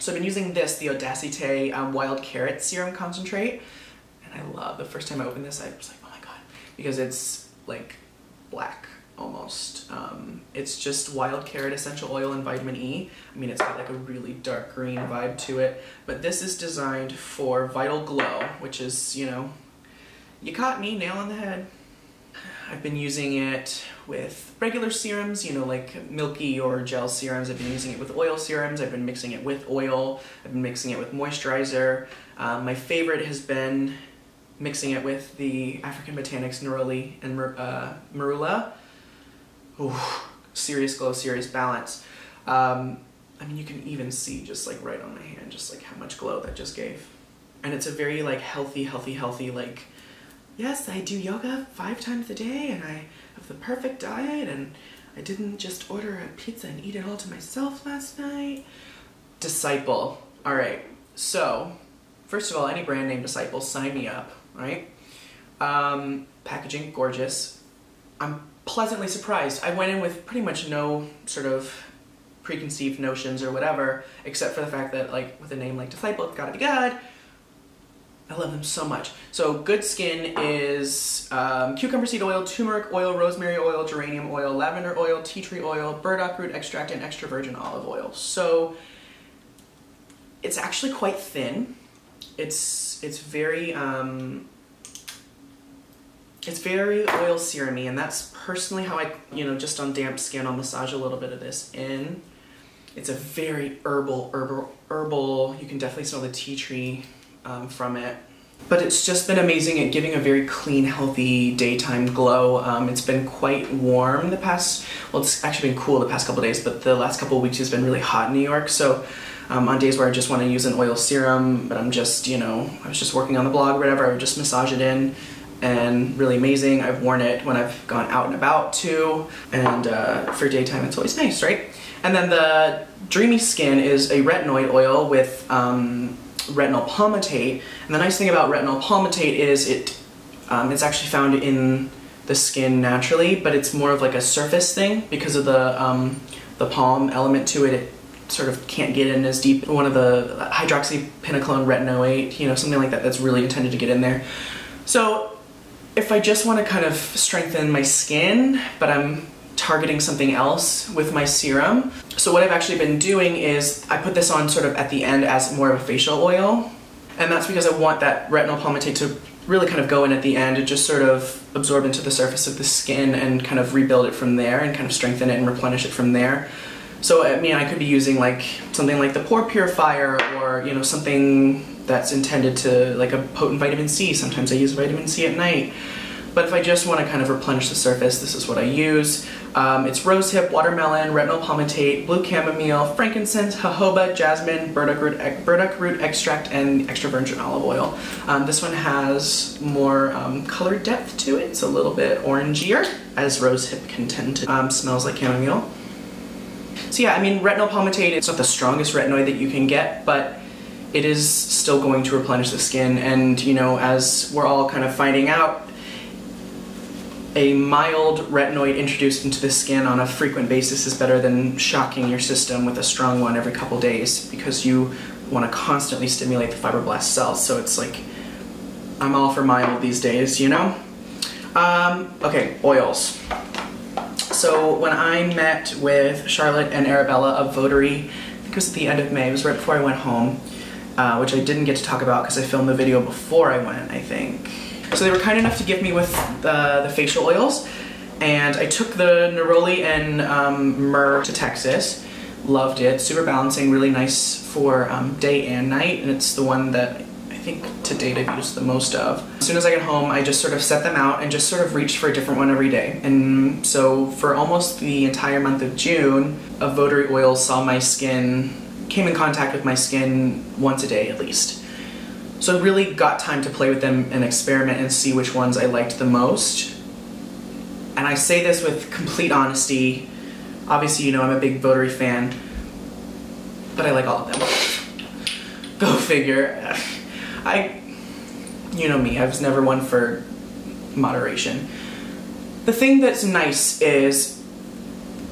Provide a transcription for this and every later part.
So I've been using this, the Odacité um, Wild Carrot Serum Concentrate, and I love, the first time I opened this, I was like, oh my god, because it's like black almost. Um, it's just wild carrot essential oil and vitamin E. I mean, it's got like a really dark green vibe to it, but this is designed for Vital Glow, which is, you know, you caught me, nail on the head. I've been using it with regular serums, you know, like milky or gel serums. I've been using it with oil serums. I've been mixing it with oil. I've been mixing it with moisturizer. Um, my favorite has been mixing it with the African Botanics Neroli and uh, Marula. Ooh, serious glow, serious balance. Um, I mean, you can even see just like right on my hand, just like how much glow that just gave. And it's a very like healthy, healthy, healthy, like, yes, I do yoga five times a day and I have the perfect diet and I didn't just order a pizza and eat it all to myself last night. Disciple. All right. So, first of all, any brand name Disciple, sign me up, right? Um, packaging, gorgeous. I'm pleasantly surprised. I went in with pretty much no sort of preconceived notions or whatever, except for the fact that like with a name like Disciple, it's gotta be good. I love them so much. So Good Skin is um, cucumber seed oil, turmeric oil, rosemary oil, geranium oil, lavender oil, tea tree oil, burdock root extract, and extra virgin olive oil. So it's actually quite thin. It's it's very um, it's very oil serumy, and that's personally how I, you know, just on damp skin, I'll massage a little bit of this in. It's a very herbal, herbal, herbal. You can definitely smell the tea tree um, from it. But it's just been amazing at giving a very clean, healthy daytime glow. Um, it's been quite warm the past, well, it's actually been cool the past couple days, but the last couple weeks has been really hot in New York. So um, on days where I just want to use an oil serum, but I'm just, you know, I was just working on the blog or whatever, I would just massage it in and really amazing. I've worn it when I've gone out and about too, and uh, for daytime it's always nice, right? And then the Dreamy Skin is a retinoid oil with um, retinol palmitate. And the nice thing about retinol palmitate is it um, it's actually found in the skin naturally, but it's more of like a surface thing because of the um, the palm element to it. It sort of can't get in as deep. One of the hydroxypinacolone retinoate, you know, something like that that's really intended to get in there. So if I just want to kind of strengthen my skin, but I'm targeting something else with my serum. So what I've actually been doing is I put this on sort of at the end as more of a facial oil. And that's because I want that retinol palmitate to really kind of go in at the end and just sort of absorb into the surface of the skin and kind of rebuild it from there and kind of strengthen it and replenish it from there. So I mean, I could be using like something like the Pore Purifier or, you know, something that's intended to, like a potent vitamin C. Sometimes I use vitamin C at night. But if I just want to kind of replenish the surface, this is what I use. Um, it's rosehip, watermelon, retinol palmitate, blue chamomile, frankincense, jojoba, jasmine, burdock root, burdock root extract, and extra virgin olive oil. Um, this one has more um, color depth to it. It's a little bit orangier, as rosehip can tend to. Um, smells like chamomile. So yeah, I mean, retinol palmitate, it's not the strongest retinoid that you can get, but it is still going to replenish the skin. And, you know, as we're all kind of finding out, a mild retinoid introduced into the skin on a frequent basis is better than shocking your system with a strong one every couple days because you want to constantly stimulate the fibroblast cells. So it's like, I'm all for mild these days, you know? Um, okay, oils. So when I met with Charlotte and Arabella of Votary, I think it was at the end of May, it was right before I went home, uh, which I didn't get to talk about because I filmed the video before I went, I think. So they were kind enough to give me with the, the facial oils, and I took the Neroli and um, Myrrh to Texas. Loved it, super balancing, really nice for um, day and night, and it's the one that I think to date I've used the most of. As soon as I get home, I just sort of set them out and just sort of reached for a different one every day. And so for almost the entire month of June, a Votary oil saw my skin came in contact with my skin once a day at least. So I really got time to play with them and experiment and see which ones I liked the most. And I say this with complete honesty. Obviously, you know I'm a big Votary fan, but I like all of them. Go figure. I, you know me, I was never one for moderation. The thing that's nice is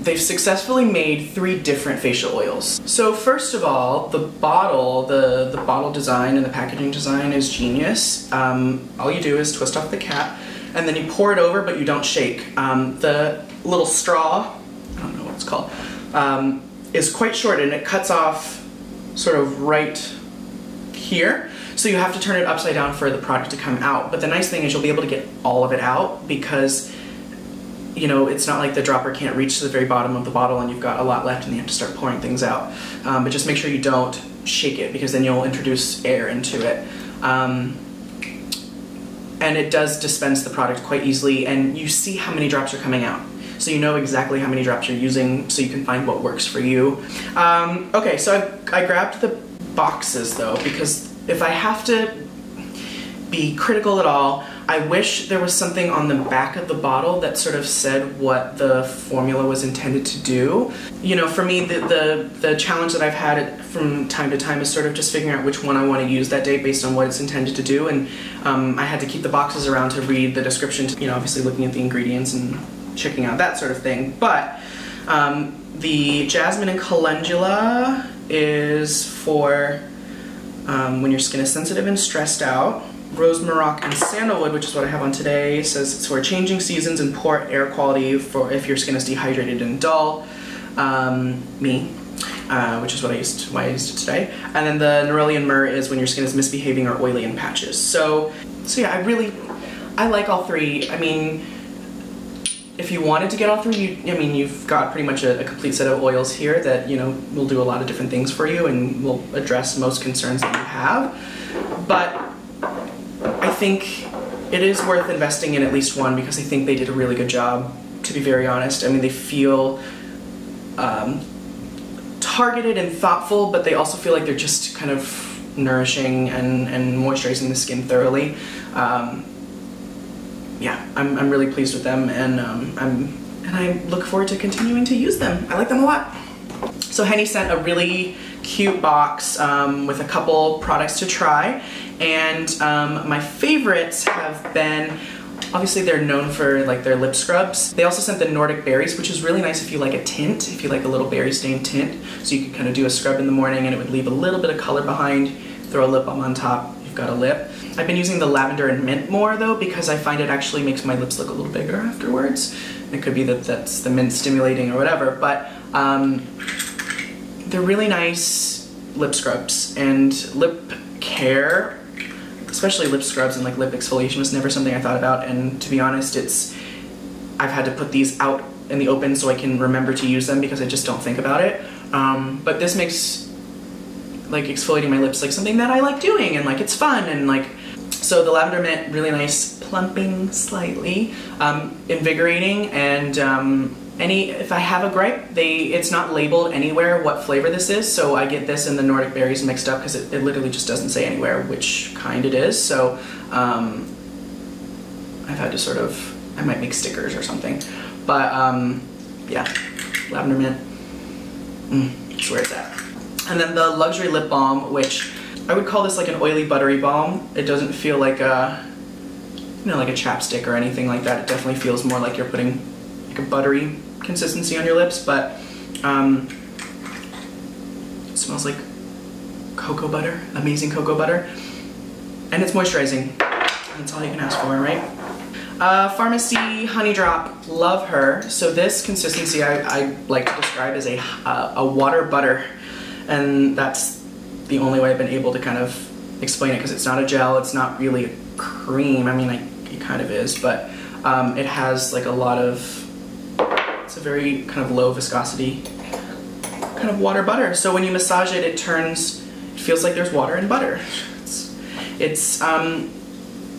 they've successfully made three different facial oils. So first of all, the bottle, the, the bottle design and the packaging design is genius. Um, all you do is twist off the cap and then you pour it over but you don't shake. Um, the little straw, I don't know what it's called, um, is quite short and it cuts off sort of right here. So you have to turn it upside down for the product to come out. But the nice thing is you'll be able to get all of it out because you know, it's not like the dropper can't reach to the very bottom of the bottle and you've got a lot left and you have to start pouring things out. Um, but just make sure you don't shake it because then you'll introduce air into it. Um, and it does dispense the product quite easily and you see how many drops are coming out. So you know exactly how many drops you're using so you can find what works for you. Um, okay, so I, I grabbed the boxes though because if I have to be critical at all, I wish there was something on the back of the bottle that sort of said what the formula was intended to do. You know, for me, the, the, the challenge that I've had from time to time is sort of just figuring out which one I want to use that day based on what it's intended to do. And um, I had to keep the boxes around to read the description, to, you know, obviously looking at the ingredients and checking out that sort of thing. But um, the jasmine and calendula is for um, when your skin is sensitive and stressed out. Rose Maroc and Sandalwood, which is what I have on today, says it's for changing seasons and poor air quality for if your skin is dehydrated and dull. Um, me, uh, which is what I used, why I used it today. And then the Neroli Myrrh is when your skin is misbehaving or oily in patches. So, so yeah, I really, I like all three. I mean, if you wanted to get all three, you, I mean, you've got pretty much a, a, complete set of oils here that, you know, will do a lot of different things for you and will address most concerns that you have. But think it is worth investing in at least one because I think they did a really good job, to be very honest. I mean, they feel um, targeted and thoughtful, but they also feel like they're just kind of nourishing and, and moisturizing the skin thoroughly. Um, yeah, I'm, I'm really pleased with them and um, I'm and I look forward to continuing to use them. I like them a lot. So Henné sent a really cute box um, with a couple products to try and um, my favorites have been Obviously they're known for like their lip scrubs. They also sent the Nordic Berries, which is really nice if you like a tint, if you like a little berry stained tint. So you could kind of do a scrub in the morning and it would leave a little bit of color behind, throw a lip balm on top, you've got a lip. I've been using the lavender and mint more though because I find it actually makes my lips look a little bigger afterwards. It could be that that's the mint stimulating or whatever, but um, they're really nice lip scrubs and lip care especially lip scrubs and like lip exfoliation was never something I thought about and to be honest it's I've had to put these out in the open so I can remember to use them because I just don't think about it. Um, but this makes like exfoliating my lips like something that I like doing and like it's fun and like so the lavender mint really nice plumping slightly um, invigorating and um, any, if I have a gripe, they it's not labeled anywhere what flavor this is, so I get this and the Nordic berries mixed up because it, it, literally just doesn't say anywhere which kind it is. So um, I've had to sort of, I might make stickers or something. But um, yeah, lavender mint, mm, that's it's at. And then the luxury lip balm, which I would call this like an oily buttery balm. It doesn't feel like a, you know, like a chapstick or anything like that. It definitely feels more like you're putting like a buttery consistency on your lips, but um, it smells like cocoa butter, amazing cocoa butter. And it's moisturizing. That's all you can ask for, right? Uh, Farmacy Honey Drop, love her. So this consistency I, I like to describe as a, uh, a water butter. And that's the only way I've been able to kind of explain it because it's not a gel, it's not really a cream. I mean, I, it kind of is, but um, it has like a lot of a very kind of low viscosity kind of water butter. So when you massage it, it turns, it feels like there's water and butter. It's, it's, um,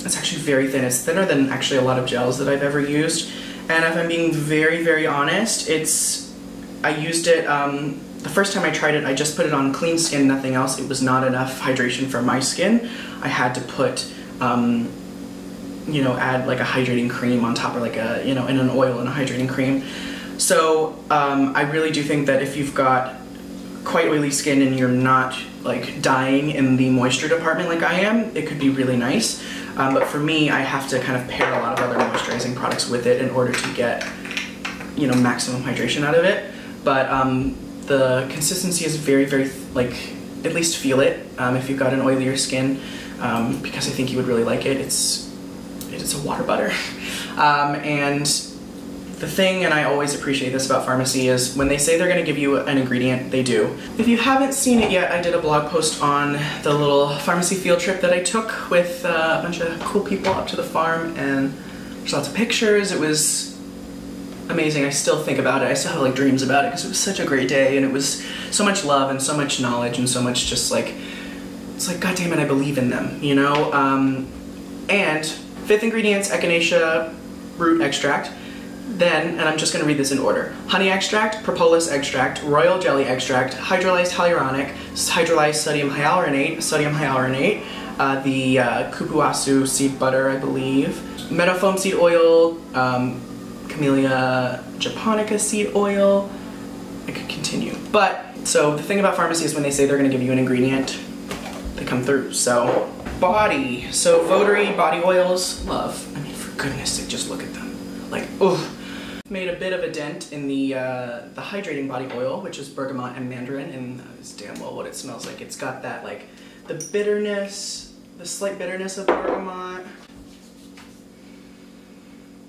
it's actually very thin. It's thinner than actually a lot of gels that I've ever used. And if I'm being very, very honest, it's, I used it, um, the first time I tried it, I just put it on clean skin, nothing else. It was not enough hydration for my skin. I had to put, um, you know, add like a hydrating cream on top or like a, you know, in an oil and a hydrating cream. So um, I really do think that if you've got quite oily skin and you're not like dying in the moisture department like I am, it could be really nice. Um, but for me, I have to kind of pair a lot of other moisturizing products with it in order to get, you know, maximum hydration out of it. But um, the consistency is very, very, like, at least feel it um, if you've got an oilier skin, um, because I think you would really like it. It's, it's a water butter. Um, and the thing, and I always appreciate this about Farmacy, is when they say they're gonna give you an ingredient, they do. If you haven't seen it yet, I did a blog post on the little Farmacy field trip that I took with uh, a bunch of cool people up to the farm, and there's lots of pictures. It was amazing. I still think about it. I still have like dreams about it because it was such a great day, and it was so much love and so much knowledge and so much just like, it's like, God damn it, I believe in them, you know? Um, and fifth ingredients, echinacea root extract. Then, and I'm just going to read this in order, honey extract, propolis extract, royal jelly extract, hydrolyzed hyaluronic, hydrolyzed sodium hyaluronate, sodium hyaluronate, uh, the uh, cupuaçu seed butter, I believe, meadowfoam seed oil, um, camellia japonica seed oil. I could continue. But, so the thing about Farmacy is when they say they're going to give you an ingredient, they come through. So, body. So, Votary body oils, love. I mean, for goodness sake, just look at them. Like, oh, made a bit of a dent in the uh, the hydrating body oil, which is bergamot and mandarin, and that's damn well what it smells like. It's got that like the bitterness, the slight bitterness of bergamot,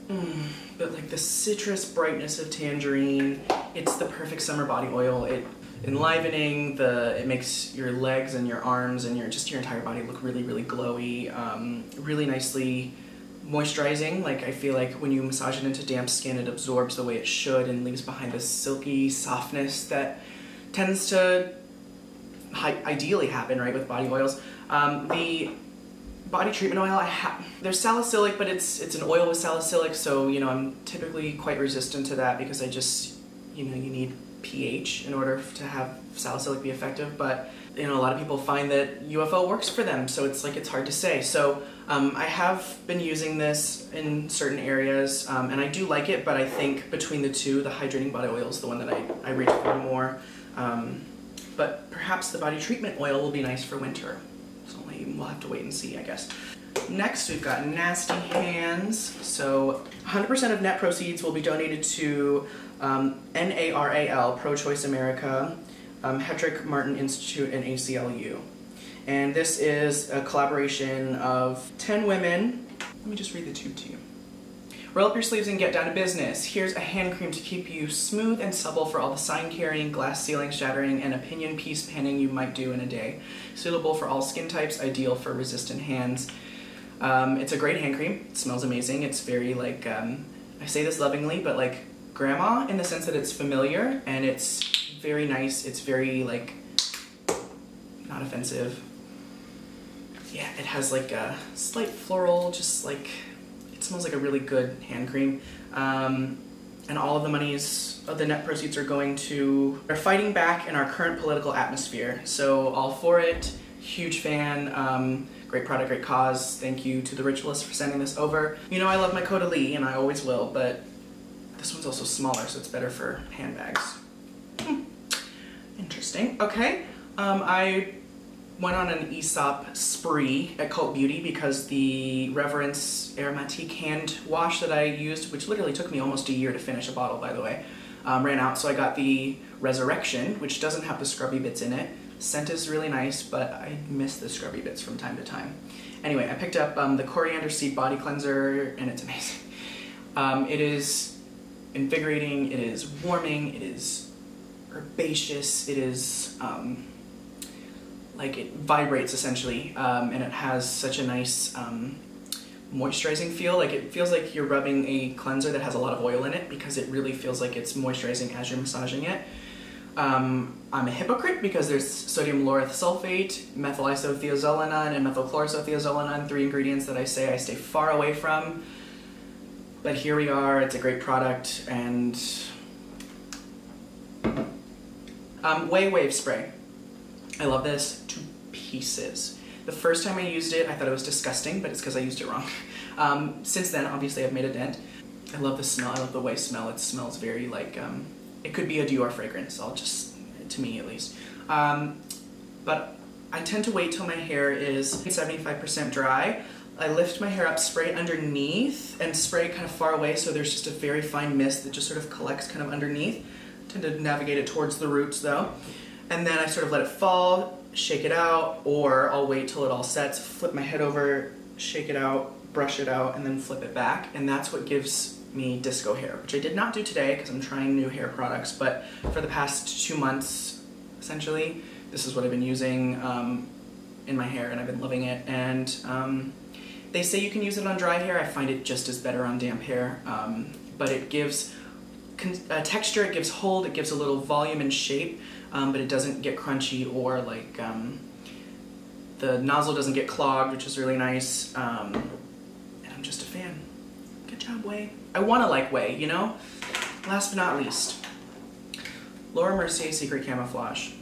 mm, but like the citrus brightness of tangerine. It's the perfect summer body oil. It enlivening the it makes your legs and your arms and your just your entire body look really really glowy um, really nicely moisturizing. Like I feel like when you massage it into damp skin, it absorbs the way it should and leaves behind this silky softness that tends to ideally happen right with body oils. Um, the body treatment oil, I have there's salicylic, but it's it's an oil with salicylic, so you know I'm typically quite resistant to that because I just you know you need pH in order to have salicylic be effective. But you know a lot of people find that UFO works for them, so it's like it's hard to say. So um, I have been using this in certain areas, um, and I do like it, but I think between the two, the hydrating body oil is the one that I, I reach for more. Um, but perhaps the body treatment oil will be nice for winter. So we'll have to wait and see, I guess. Next, we've got Nasty Hands. So 100% of net proceeds will be donated to um, NARAL, Pro-Choice America, um, Hetrick Martin Institute, and ACLU. And this is a collaboration of 10 women. Let me just read the tube to you. Roll up your sleeves and get down to business. Here's a hand cream to keep you smooth and supple for all the sign carrying, glass ceiling shattering, and opinion piece panning you might do in a day. Suitable for all skin types, ideal for resistant hands. Um, it's a great hand cream. It smells amazing. It's very like, um, I say this lovingly, but like grandma in the sense that it's familiar and it's very nice. It's very like, not offensive yeah, it has like a slight floral, just like, it smells like a really good hand cream. Um, and all of the monies of the net proceeds are going to, are fighting back in our current political atmosphere. So all for it, huge fan, um, great product, great cause. Thank you to the Ritualist for sending this over. You know I love my Coda Caudalie, and I always will, but this one's also smaller, so it's better for handbags. Hmm. Interesting. Okay. Um, I went on an Aesop spree at Cult Beauty because the Reverence Aromatique hand wash that I used, which literally took me almost a year to finish a bottle by the way, um, ran out. So I got the Resurrection, which doesn't have the scrubby bits in it. Scent is really nice, but I miss the scrubby bits from time to time. Anyway, I picked up um, the Coriander Seed Body Cleanser, and it's amazing. Um, it is invigorating, it is warming, it is herbaceous, it is um, like it vibrates essentially, um, and it has such a nice um, moisturizing feel. Like it feels like you're rubbing a cleanser that has a lot of oil in it because it really feels like it's moisturizing as you're massaging it. Um, I'm a hypocrite because there's sodium lauryl sulfate, methyl isothiazolinone, and methylchloroisothiazolinone, three ingredients that I say I stay far away from. But here we are, it's a great product, and um, Ouai Wave Spray. I love this to pieces. The first time I used it, I thought it was disgusting, but it's because I used it wrong. Um, since then, obviously, I've made a dent. I love the smell. I love the Ouai smell. It smells very like, um, it could be a Dior fragrance. I'll just, to me at least. Um, but I tend to wait till my hair is 75% dry I lift my hair up, spray underneath, and spray kind of far away so there's just a very fine mist that just sort of collects kind of underneath. I tend to navigate it towards the roots though. And then I sort of let it fall, shake it out, or I'll wait till it all sets, flip my head over, shake it out, brush it out, and then flip it back. And that's what gives me disco hair, which I did not do today because I'm trying new hair products, but for the past two months, essentially, this is what I've been using um, in my hair and I've been loving it. And um, they say you can use it on dry hair. I find it just as better on damp hair, um, but it gives uh, texture, it gives hold, it gives a little volume and shape, um, but it doesn't get crunchy or like um, the nozzle doesn't get clogged, which is really nice. Um, and I'm just a fan. Good job, Ouai. I want to like Ouai, you know? Last but not least, Laura Mercier Secret Camouflage.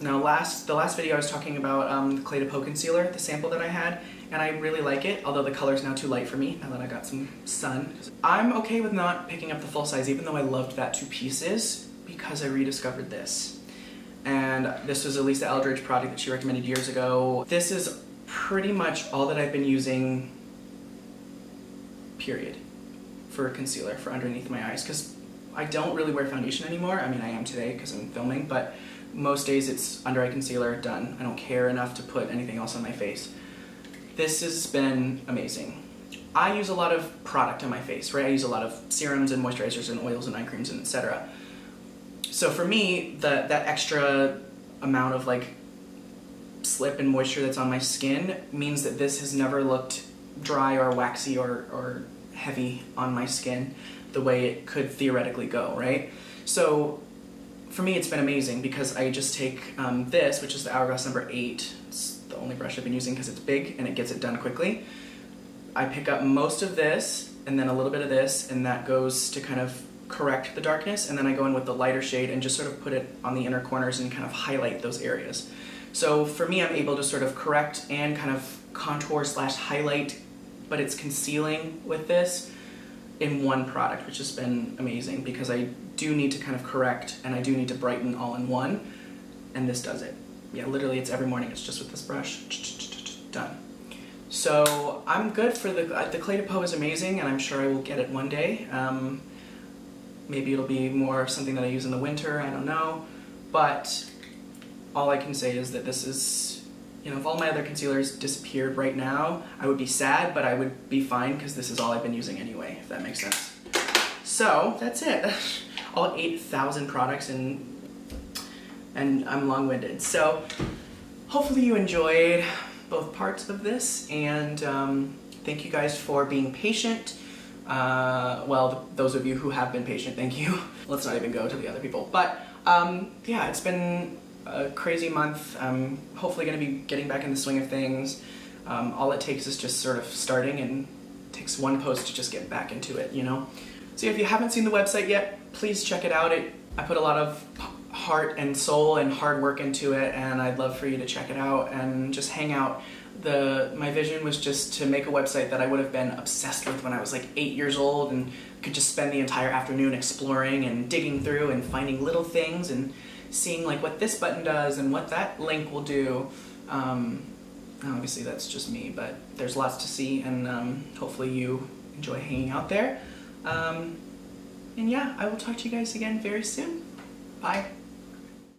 Now, last the last video I was talking about um, the Clé de Peau concealer, the sample that I had, and I really like it, although the color's now too light for me, now that I got some sun. I'm okay with not picking up the full size, even though I loved that two pieces, because I rediscovered this. And this was a Lisa Eldridge product that she recommended years ago. This is pretty much all that I've been using, period, for concealer for underneath my eyes, because I don't really wear foundation anymore. I mean, I am today because I'm filming, but most days it's under eye concealer, done. I don't care enough to put anything else on my face. This has been amazing. I use a lot of product on my face, right? I use a lot of serums and moisturizers and oils and eye creams and etc. So for me, the, that extra amount of like slip and moisture that's on my skin means that this has never looked dry or waxy or, or heavy on my skin the way it could theoretically go, right? So for me, it's been amazing because I just take um, this, which is the Hourglass number eight. It's the only brush I've been using because it's big and it gets it done quickly. I pick up most of this and then a little bit of this and that goes to kind of correct the darkness and then I go in with the lighter shade and just sort of put it on the inner corners and kind of highlight those areas. So for me, I'm able to sort of correct and kind of contour slash highlight, but it's concealing with this in one product, which has been amazing because I do need to kind of correct and I do need to brighten all in one, and this does it. Yeah, literally it's every morning, it's just with this brush, done. So I'm good for the, the Clé de Peau is amazing and I'm sure I will get it one day. Um, maybe it'll be more something that I use in the winter, I don't know. But all I can say is that this is, you know, if all my other concealers disappeared right now, I would be sad, but I would be fine because this is all I've been using anyway, if that makes sense. So, that's it. all 8,000 products and and I'm long-winded. So hopefully you enjoyed both parts of this and um, thank you guys for being patient. Uh, well, those of you who have been patient, thank you. Let's not even go to the other people. But um, yeah, it's been a crazy month. I'm hopefully going to be getting back in the swing of things. Um, all it takes is just sort of starting and takes one post to just get back into it, you know? So if you haven't seen the website yet, please check it out. It, I put a lot of heart and soul and hard work into it and I'd love for you to check it out and just hang out. The, my vision was just to make a website that I would have been obsessed with when I was like eight years old and could just spend the entire afternoon exploring and digging through and finding little things and seeing like what this button does and what that link will do. Um, obviously that's just me, but there's lots to see and um, hopefully you enjoy hanging out there. Um, and yeah, I will talk to you guys again very soon. Bye.